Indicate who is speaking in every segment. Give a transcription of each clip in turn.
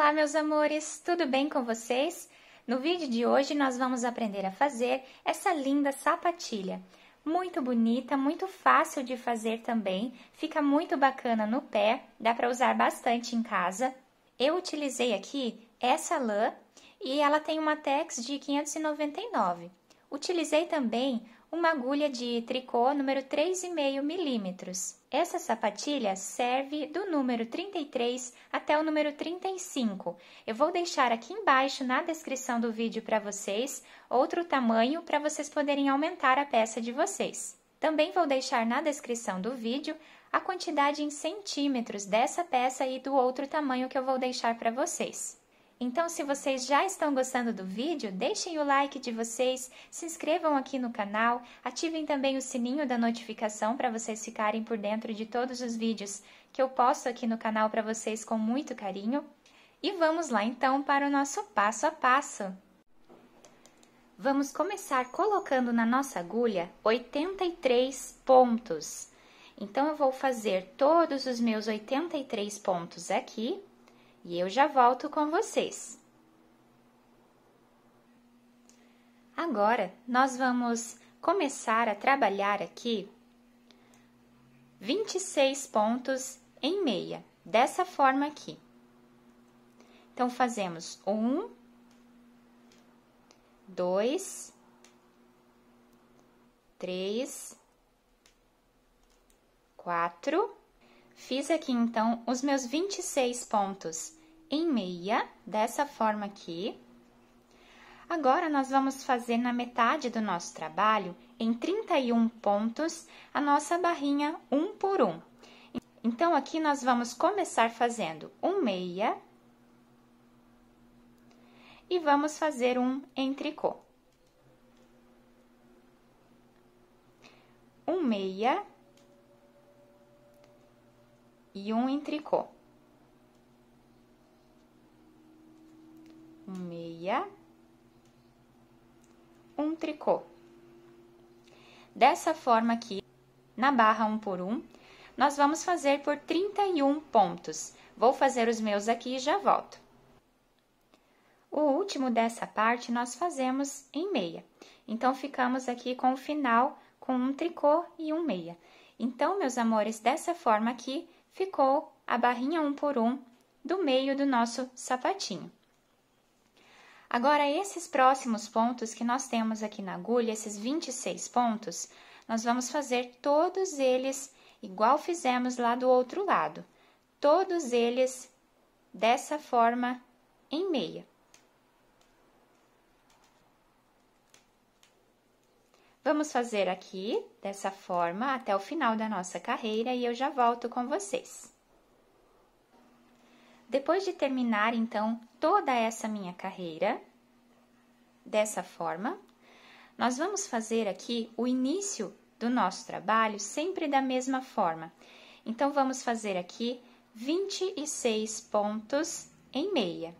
Speaker 1: Olá, meus amores, tudo bem com vocês? No vídeo de hoje nós vamos aprender a fazer essa linda sapatilha. Muito bonita, muito fácil de fazer também, fica muito bacana no pé, dá para usar bastante em casa. Eu utilizei aqui essa lã e ela tem uma tex de 599. Utilizei também uma agulha de tricô número 3,5 milímetros. Essa sapatilha serve do número 33 até o número 35. Eu vou deixar aqui embaixo na descrição do vídeo para vocês outro tamanho para vocês poderem aumentar a peça de vocês. Também vou deixar na descrição do vídeo a quantidade em centímetros dessa peça e do outro tamanho que eu vou deixar para vocês. Então, se vocês já estão gostando do vídeo, deixem o like de vocês, se inscrevam aqui no canal, ativem também o sininho da notificação para vocês ficarem por dentro de todos os vídeos que eu posto aqui no canal para vocês com muito carinho. E vamos lá então para o nosso passo a passo. Vamos começar colocando na nossa agulha 83 pontos. Então, eu vou fazer todos os meus 83 pontos aqui e eu já volto com vocês. Agora, nós vamos começar a trabalhar aqui 26 pontos em meia, dessa forma aqui. Então, fazemos um, dois, três, quatro, Fiz aqui, então, os meus 26 pontos em meia, dessa forma aqui. Agora, nós vamos fazer na metade do nosso trabalho, em 31 pontos, a nossa barrinha um por um. Então, aqui nós vamos começar fazendo um meia e vamos fazer um em tricô. Um meia e um em tricô. Um meia, um tricô. Dessa forma aqui, na barra um por um, nós vamos fazer por 31 pontos. Vou fazer os meus aqui e já volto. O último dessa parte nós fazemos em meia. Então, ficamos aqui com o final com um tricô e um meia. Então, meus amores, dessa forma aqui, ficou a barrinha um por um do meio do nosso sapatinho. Agora, esses próximos pontos que nós temos aqui na agulha, esses 26 pontos, nós vamos fazer todos eles igual fizemos lá do outro lado. Todos eles dessa forma em meia. Vamos fazer aqui dessa forma até o final da nossa carreira e eu já volto com vocês. Depois de terminar, então, toda essa minha carreira, dessa forma, nós vamos fazer aqui o início do nosso trabalho sempre da mesma forma. Então, vamos fazer aqui 26 pontos em meia.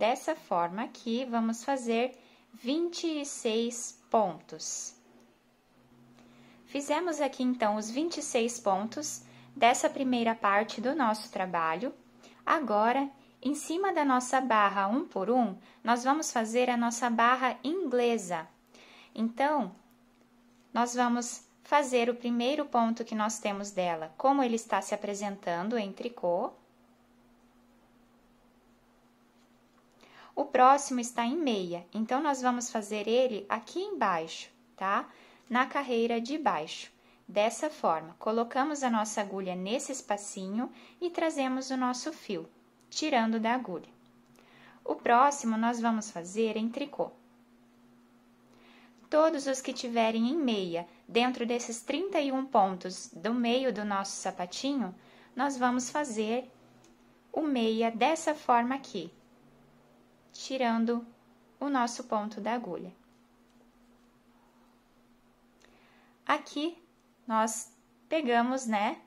Speaker 1: Dessa forma aqui, vamos fazer 26 pontos. Fizemos aqui, então, os 26 pontos dessa primeira parte do nosso trabalho. Agora, em cima da nossa barra um por um, nós vamos fazer a nossa barra inglesa. Então, nós vamos fazer o primeiro ponto que nós temos dela, como ele está se apresentando em tricô. O próximo está em meia, então nós vamos fazer ele aqui embaixo, tá? Na carreira de baixo. Dessa forma, colocamos a nossa agulha nesse espacinho e trazemos o nosso fio, tirando da agulha. O próximo nós vamos fazer em tricô. Todos os que tiverem em meia, dentro desses 31 pontos do meio do nosso sapatinho, nós vamos fazer o meia dessa forma aqui, tirando o nosso ponto da agulha. Aqui, nós pegamos, né,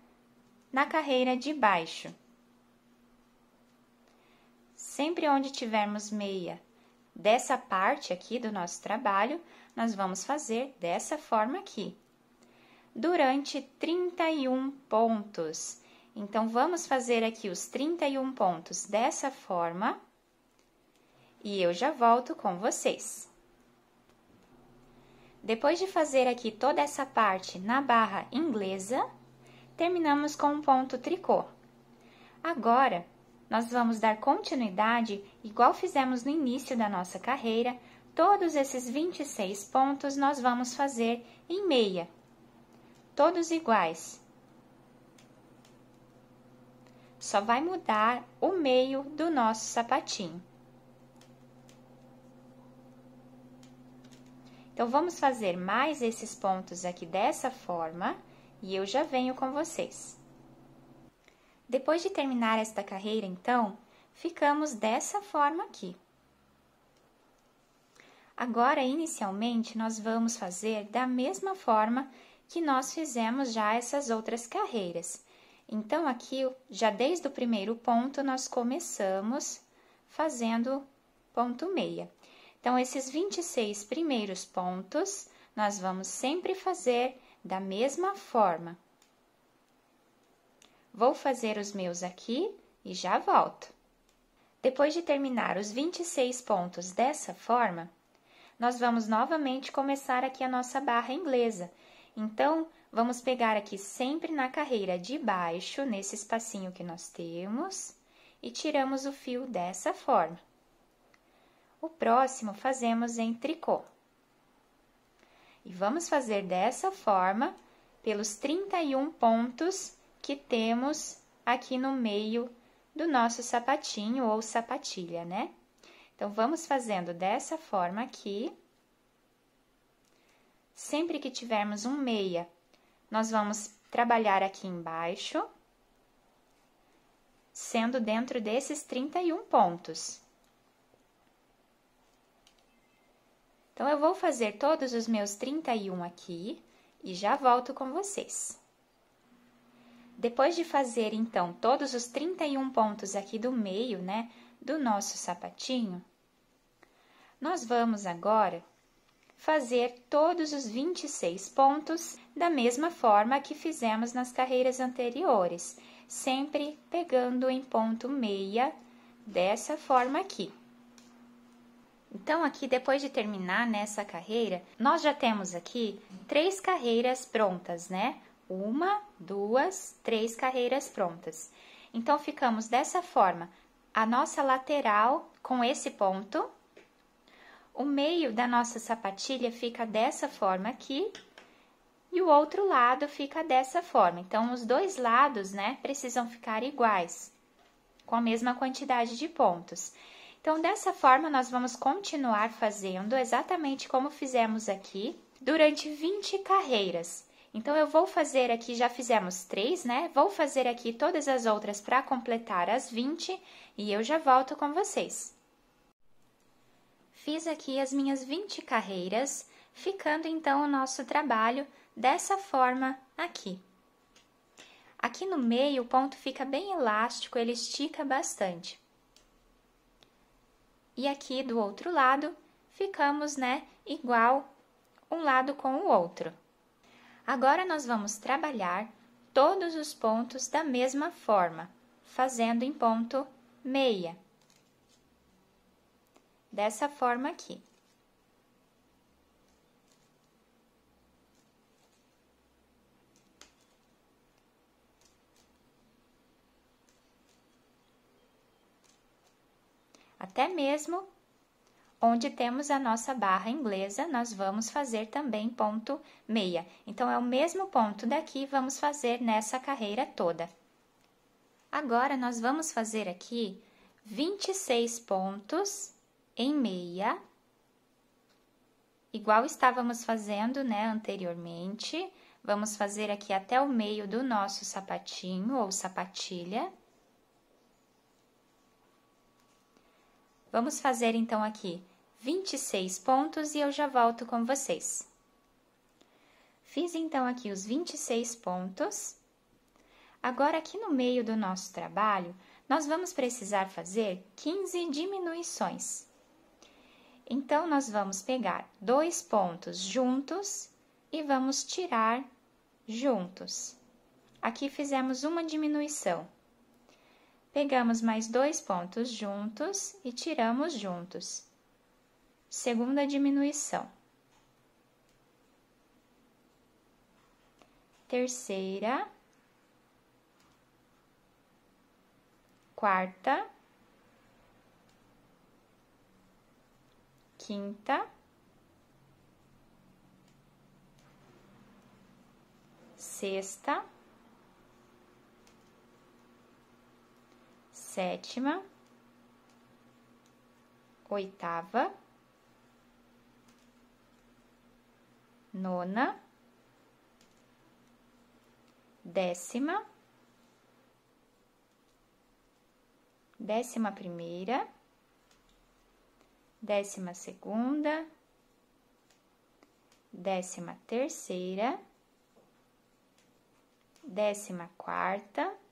Speaker 1: na carreira de baixo. Sempre onde tivermos meia dessa parte aqui do nosso trabalho, nós vamos fazer dessa forma aqui. Durante 31 pontos. Então, vamos fazer aqui os 31 pontos dessa forma e eu já volto com vocês. Depois de fazer aqui toda essa parte na barra inglesa, terminamos com um ponto tricô. Agora, nós vamos dar continuidade, igual fizemos no início da nossa carreira, todos esses 26 pontos nós vamos fazer em meia, todos iguais. Só vai mudar o meio do nosso sapatinho. Então, vamos fazer mais esses pontos aqui dessa forma e eu já venho com vocês. Depois de terminar esta carreira, então, ficamos dessa forma aqui. Agora, inicialmente, nós vamos fazer da mesma forma que nós fizemos já essas outras carreiras. Então, aqui, já desde o primeiro ponto, nós começamos fazendo ponto meia. Então, esses 26 primeiros pontos, nós vamos sempre fazer da mesma forma. Vou fazer os meus aqui e já volto. Depois de terminar os 26 pontos dessa forma, nós vamos novamente começar aqui a nossa barra inglesa. Então, vamos pegar aqui sempre na carreira de baixo, nesse espacinho que nós temos, e tiramos o fio dessa forma. O próximo fazemos em tricô. E vamos fazer dessa forma pelos 31 pontos que temos aqui no meio do nosso sapatinho ou sapatilha, né? Então, vamos fazendo dessa forma aqui. Sempre que tivermos um meia, nós vamos trabalhar aqui embaixo, sendo dentro desses 31 pontos. Então, eu vou fazer todos os meus 31 aqui e já volto com vocês. Depois de fazer, então, todos os 31 pontos aqui do meio, né, do nosso sapatinho, nós vamos agora fazer todos os 26 pontos da mesma forma que fizemos nas carreiras anteriores, sempre pegando em ponto meia dessa forma aqui. Então, aqui, depois de terminar nessa carreira, nós já temos aqui três carreiras prontas, né? Uma, duas, três carreiras prontas. Então, ficamos dessa forma, a nossa lateral com esse ponto, o meio da nossa sapatilha fica dessa forma aqui, e o outro lado fica dessa forma. Então, os dois lados, né, precisam ficar iguais, com a mesma quantidade de pontos. Então, dessa forma, nós vamos continuar fazendo exatamente como fizemos aqui durante 20 carreiras. Então, eu vou fazer aqui, já fizemos três, né? Vou fazer aqui todas as outras para completar as 20 e eu já volto com vocês. Fiz aqui as minhas 20 carreiras, ficando então o nosso trabalho dessa forma aqui. Aqui no meio o ponto fica bem elástico, ele estica bastante. E aqui do outro lado, ficamos, né, igual um lado com o outro. Agora, nós vamos trabalhar todos os pontos da mesma forma, fazendo em ponto meia. Dessa forma aqui. Até mesmo onde temos a nossa barra inglesa, nós vamos fazer também ponto meia. Então, é o mesmo ponto daqui, vamos fazer nessa carreira toda. Agora, nós vamos fazer aqui 26 pontos em meia, igual estávamos fazendo, né, anteriormente. Vamos fazer aqui até o meio do nosso sapatinho ou sapatilha. Vamos fazer então aqui 26 pontos e eu já volto com vocês. Fiz então aqui os 26 pontos. Agora, aqui no meio do nosso trabalho, nós vamos precisar fazer 15 diminuições. Então, nós vamos pegar dois pontos juntos e vamos tirar juntos. aqui fizemos uma diminuição. Pegamos mais dois pontos juntos e tiramos juntos. Segunda diminuição. Terceira. Quarta. Quinta. Sexta. Sétima, oitava, nona, décima, décima primeira, décima segunda, décima terceira, décima quarta,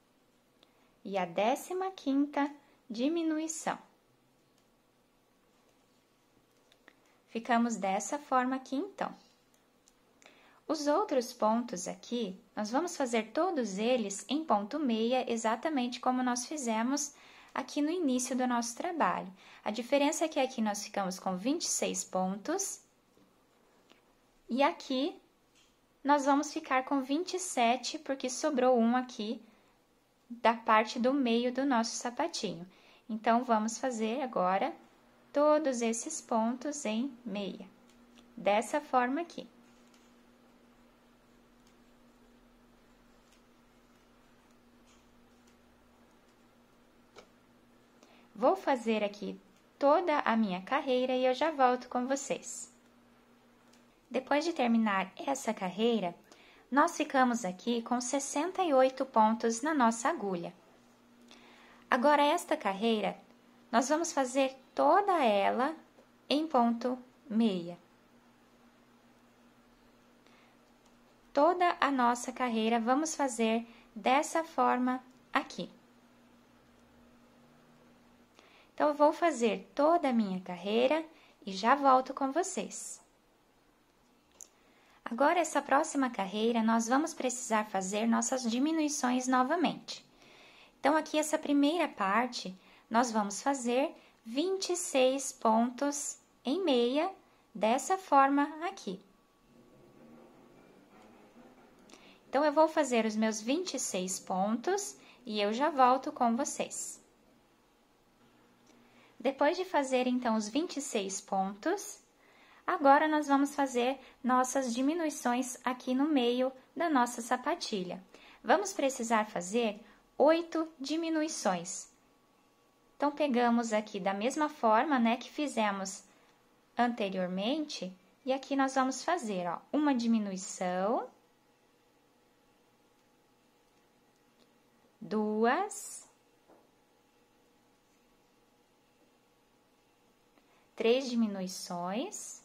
Speaker 1: e a décima quinta diminuição. Ficamos dessa forma aqui, então. Os outros pontos aqui, nós vamos fazer todos eles em ponto meia, exatamente como nós fizemos aqui no início do nosso trabalho. A diferença é que aqui nós ficamos com 26 pontos e aqui nós vamos ficar com 27, porque sobrou um aqui da parte do meio do nosso sapatinho. Então, vamos fazer agora todos esses pontos em meia, dessa forma aqui. Vou fazer aqui toda a minha carreira e eu já volto com vocês. Depois de terminar essa carreira, nós ficamos aqui com 68 pontos na nossa agulha. Agora, esta carreira, nós vamos fazer toda ela em ponto meia. Toda a nossa carreira vamos fazer dessa forma aqui. Então, eu vou fazer toda a minha carreira e já volto com vocês. Agora, essa próxima carreira, nós vamos precisar fazer nossas diminuições novamente. Então, aqui, essa primeira parte, nós vamos fazer 26 pontos em meia, dessa forma aqui. Então, eu vou fazer os meus 26 pontos e eu já volto com vocês. Depois de fazer, então, os 26 pontos, Agora, nós vamos fazer nossas diminuições aqui no meio da nossa sapatilha. Vamos precisar fazer oito diminuições. Então, pegamos aqui da mesma forma, né, que fizemos anteriormente, e aqui nós vamos fazer, ó, uma diminuição, duas, três diminuições,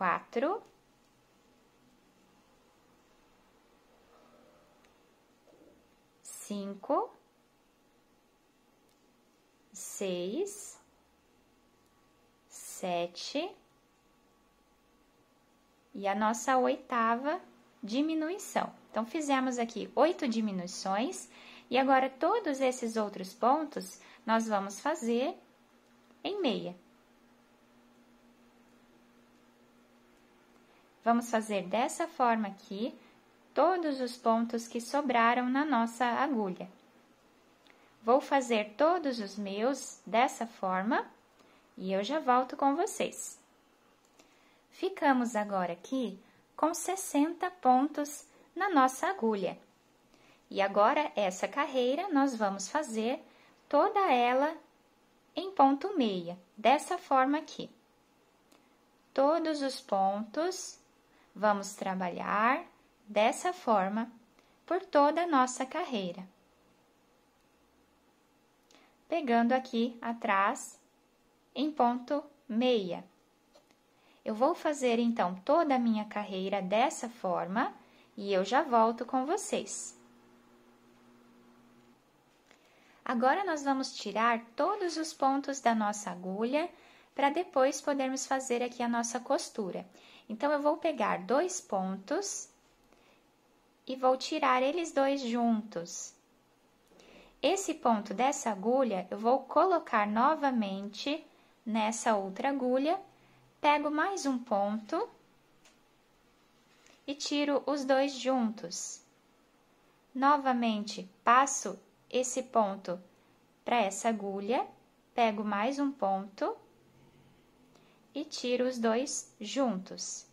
Speaker 1: quatro, cinco, seis, sete. E a nossa oitava diminuição. Então, fizemos aqui oito diminuições. E agora todos esses outros pontos nós vamos fazer em meia. Vamos fazer dessa forma aqui todos os pontos que sobraram na nossa agulha. Vou fazer todos os meus dessa forma e eu já volto com vocês. Ficamos agora aqui com 60 pontos na nossa agulha. E agora, essa carreira, nós vamos fazer toda ela em ponto meia, dessa forma aqui. Todos os pontos Vamos trabalhar dessa forma por toda a nossa carreira. Pegando aqui atrás em ponto meia. Eu vou fazer então toda a minha carreira dessa forma e eu já volto com vocês. Agora, nós vamos tirar todos os pontos da nossa agulha para depois podermos fazer aqui a nossa costura. Então, eu vou pegar dois pontos e vou tirar eles dois juntos. Esse ponto dessa agulha, eu vou colocar novamente nessa outra agulha, pego mais um ponto e tiro os dois juntos. Novamente, passo esse ponto para essa agulha, pego mais um ponto e tiro os dois juntos.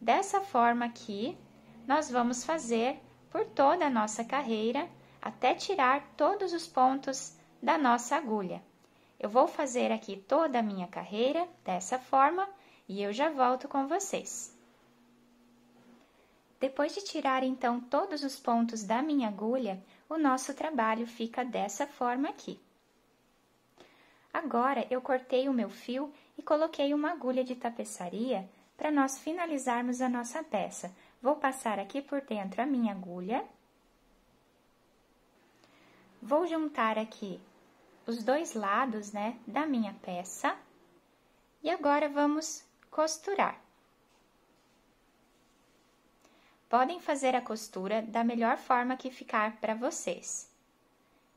Speaker 1: Dessa forma aqui, nós vamos fazer por toda a nossa carreira até tirar todos os pontos da nossa agulha. Eu vou fazer aqui toda a minha carreira dessa forma e eu já volto com vocês. Depois de tirar então todos os pontos da minha agulha, o nosso trabalho fica dessa forma aqui. Agora, eu cortei o meu fio e coloquei uma agulha de tapeçaria para nós finalizarmos a nossa peça. Vou passar aqui por dentro a minha agulha. Vou juntar aqui os dois lados, né, da minha peça. E agora, vamos costurar. Podem fazer a costura da melhor forma que ficar para vocês.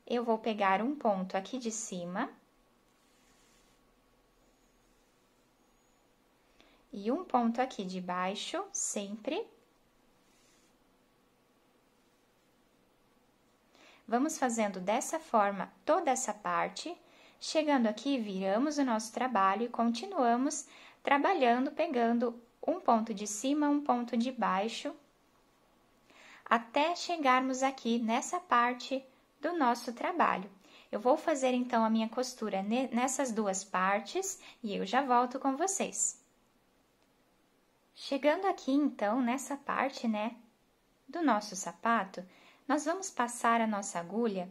Speaker 1: Eu vou pegar um ponto aqui de cima e um ponto aqui de baixo, sempre. Vamos fazendo dessa forma toda essa parte. Chegando aqui, viramos o nosso trabalho e continuamos trabalhando, pegando um ponto de cima, um ponto de baixo, até chegarmos aqui nessa parte do nosso trabalho. Eu vou fazer então a minha costura nessas duas partes e eu já volto com vocês. Chegando aqui então nessa parte, né, do nosso sapato, nós vamos passar a nossa agulha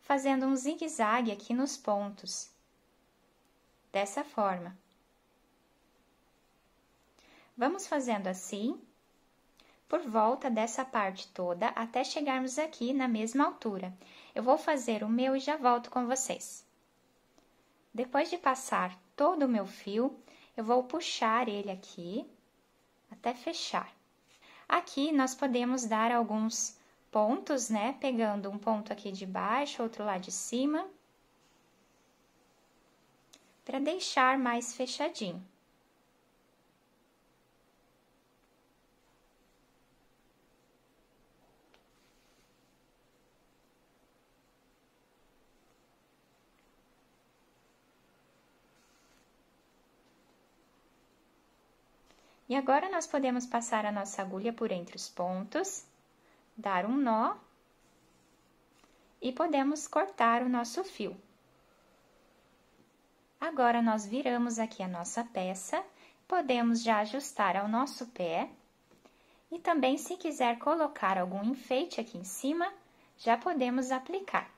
Speaker 1: fazendo um zigue-zague aqui nos pontos. Dessa forma. Vamos fazendo assim por volta dessa parte toda até chegarmos aqui na mesma altura. Eu vou fazer o meu e já volto com vocês. Depois de passar todo o meu fio, eu vou puxar ele aqui até fechar. Aqui nós podemos dar alguns pontos, né? Pegando um ponto aqui de baixo, outro lá de cima, para deixar mais fechadinho. E agora, nós podemos passar a nossa agulha por entre os pontos, dar um nó e podemos cortar o nosso fio. Agora, nós viramos aqui a nossa peça, podemos já ajustar ao nosso pé e também, se quiser colocar algum enfeite aqui em cima, já podemos aplicar.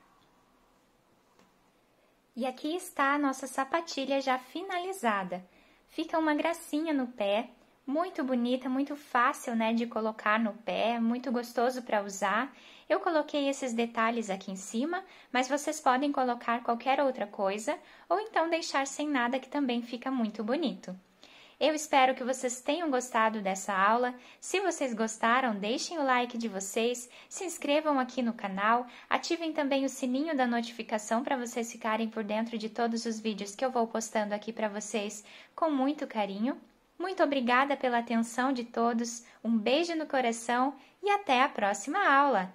Speaker 1: E aqui está a nossa sapatilha já finalizada. Fica uma gracinha no pé, muito bonita, muito fácil, né, de colocar no pé, muito gostoso para usar. Eu coloquei esses detalhes aqui em cima, mas vocês podem colocar qualquer outra coisa ou então deixar sem nada que também fica muito bonito. Eu espero que vocês tenham gostado dessa aula. Se vocês gostaram, deixem o like de vocês, se inscrevam aqui no canal, ativem também o sininho da notificação para vocês ficarem por dentro de todos os vídeos que eu vou postando aqui para vocês com muito carinho. Muito obrigada pela atenção de todos, um beijo no coração e até a próxima aula!